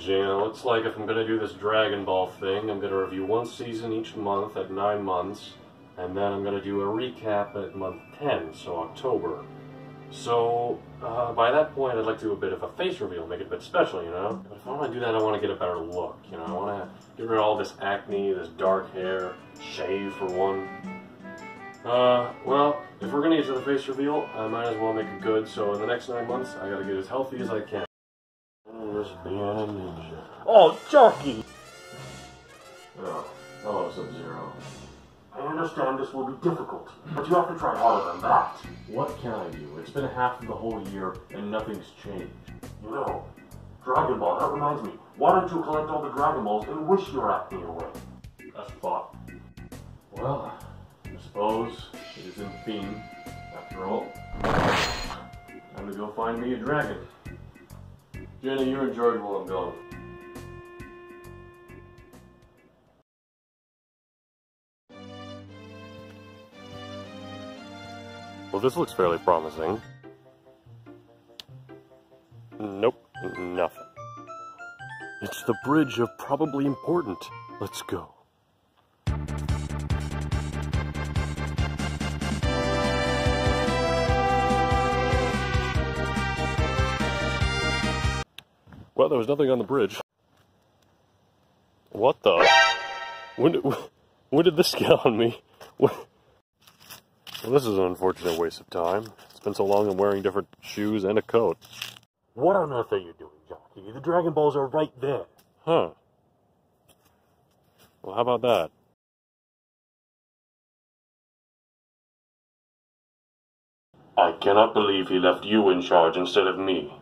Gina, looks like if I'm gonna do this Dragon Ball thing, I'm gonna review one season each month at 9 months, and then I'm gonna do a recap at month 10, so October. So, uh, by that point, I'd like to do a bit of a face reveal, make it a bit special, you know? But if I want to do that, I want to get a better look, you know? I want to get rid of all this acne, this dark hair, shave for one. Uh, well, if we're gonna get to the face reveal, I might as well make it good, so in the next nine months, I gotta get as healthy as I can. Just being a ninja. Oh, Jockey! Oh, hello, Sub-Zero. I understand this will be difficult, but you have to try harder than that. What can I do? It's been half of the whole year, and nothing's changed. You know, Dragon Ball, that reminds me. Why don't you collect all the Dragon Balls and wish you were acting your acne away? That's thought. Well, I suppose it isn't theme, after all. Time to go find me a dragon. Jenny, you're in charge while I'm gone. Well, this looks fairly promising. Nope, nothing. It's the bridge of probably important. Let's go. Well, there was nothing on the bridge. What the? When did, when did this get on me? When, well, this is an unfortunate waste of time. It's been so long I'm wearing different shoes and a coat. What on earth are you doing, Jockey? The Dragon Balls are right there. Huh. Well, how about that? I cannot believe he left you in charge instead of me.